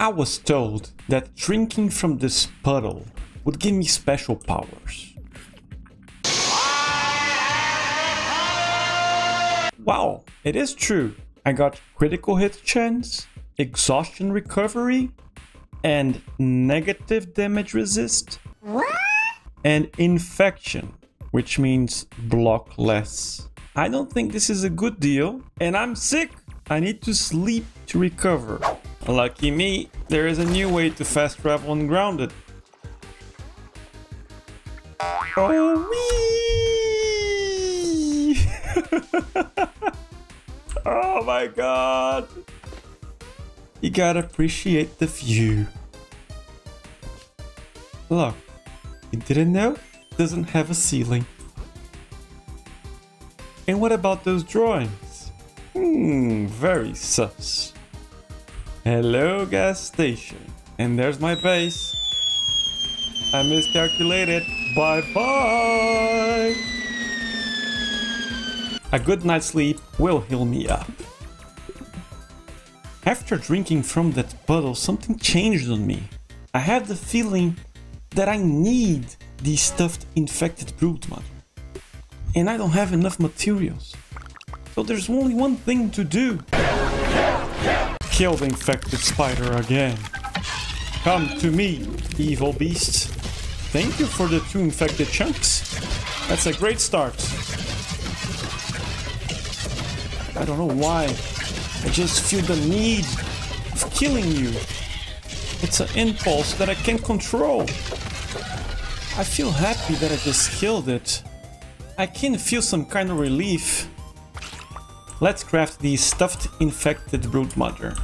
I was told that drinking from this puddle would give me special powers. Wow, it is true. I got critical hit chance, exhaustion recovery, and negative damage resist. And infection, which means block less. I don't think this is a good deal, and I'm sick. I need to sleep to recover. Lucky me, there is a new way to fast travel ungrounded. Oh, wee! oh my god! You gotta appreciate the view. Look, you didn't know? It Doesn't have a ceiling. And what about those drawings? Hmm, very sus. Hello, gas station. And there's my base. I miscalculated. Bye bye. A good night's sleep will heal me up. After drinking from that puddle, something changed on me. I have the feeling that I need the stuffed infected broodmother. And I don't have enough materials. So there's only one thing to do. Kill the infected spider again. Come to me, evil beasts. Thank you for the two infected chunks. That's a great start. I don't know why. I just feel the need of killing you. It's an impulse that I can't control. I feel happy that I just killed it. I can feel some kind of relief. Let's craft the stuffed infected broodmother.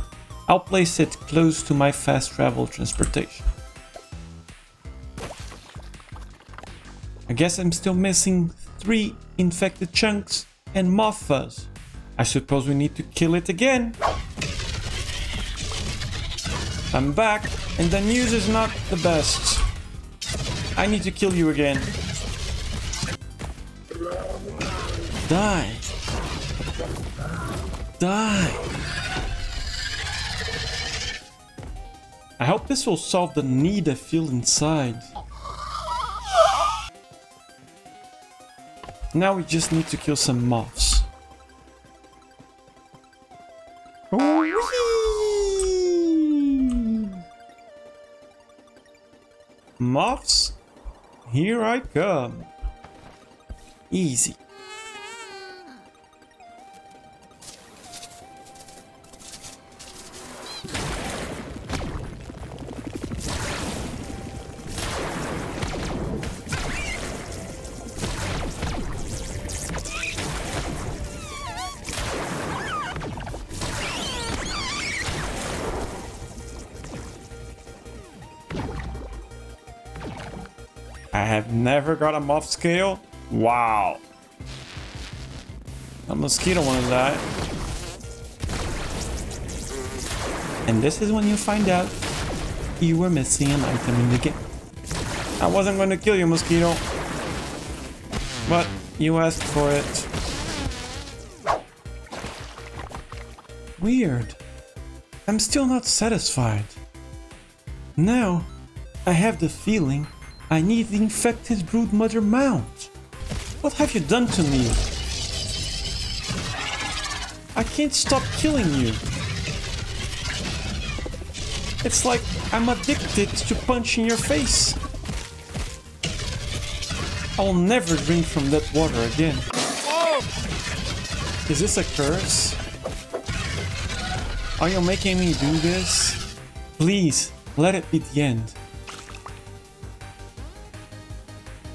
I'll place it close to my fast travel transportation. I guess I'm still missing three infected chunks and moth fuzz. I suppose we need to kill it again. I'm back and the news is not the best. I need to kill you again. Die. Die. I hope this will solve the need I feel inside. Now we just need to kill some moths. Moths, here I come. Easy. I have never got a moth scale. Wow. A mosquito wanna die. And this is when you find out you were missing an item in the game. I wasn't going to kill you, mosquito. But you asked for it. Weird. I'm still not satisfied. Now, I have the feeling I need the infected broodmother mount. What have you done to me? I can't stop killing you. It's like I'm addicted to punching your face. I'll never drink from that water again. Is this a curse? Are you making me do this? Please, let it be the end.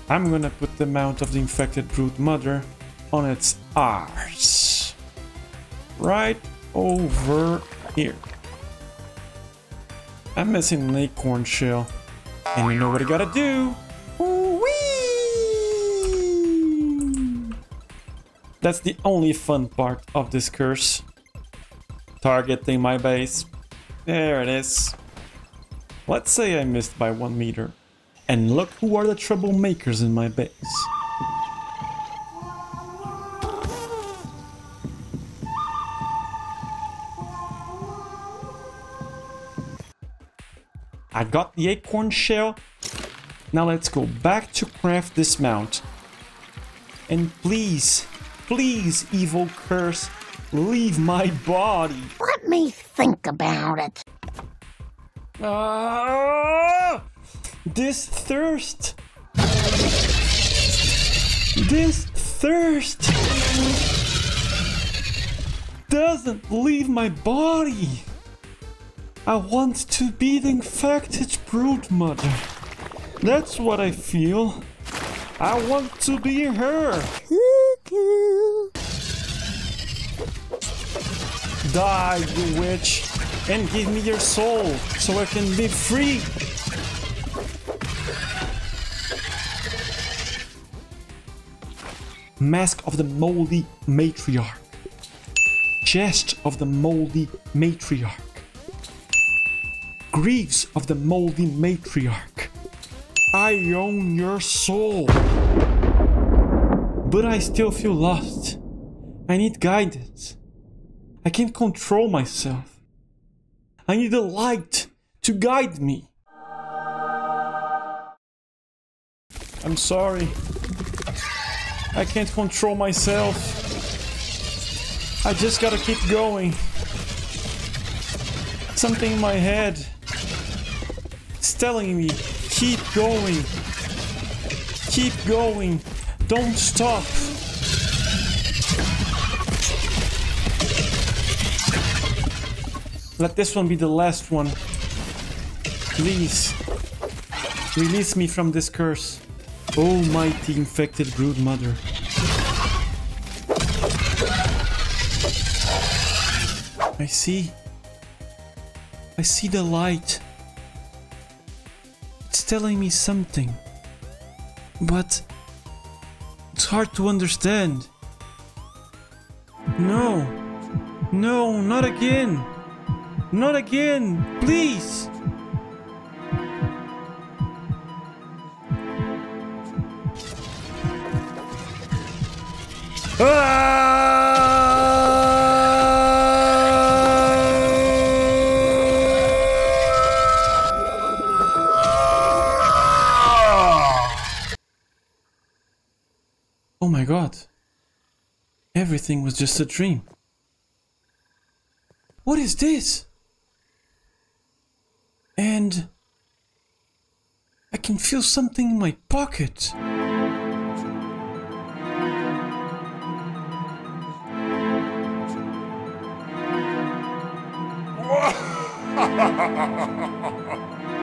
I'm gonna put the mount of the infected brute broodmother on its arse. Right over here. I'm missing an acorn shell. And you know what I gotta do? Whee! That's the only fun part of this curse. Targeting my base. There it is. Let's say I missed by one meter. And look who are the troublemakers in my base. I got the acorn shell. Now let's go back to craft this mount. And please, please, evil curse, leave my body. Let me think about it. Ah! This thirst. This thirst doesn't leave my body. I want to be the infected brood mother. That's what I feel. I want to be her. Die, you witch, and give me your soul so I can be free. Mask of the Moldy Matriarch. Chest of the Moldy Matriarch. Greaves of the Moldy Matriarch. I own your soul. But I still feel lost. I need guidance. I can't control myself. I need a light to guide me. I'm sorry. I can't control myself. I just gotta keep going. Something in my head. It's telling me, keep going. Keep going. Don't stop. Let this one be the last one. Please. Release me from this curse. Oh, mighty infected brood mother. I see. I see the light. It's telling me something. But it's hard to understand. No. No, not again. Not again. Please. Oh my god. Everything was just a dream. What is this? And I can feel something in my pocket.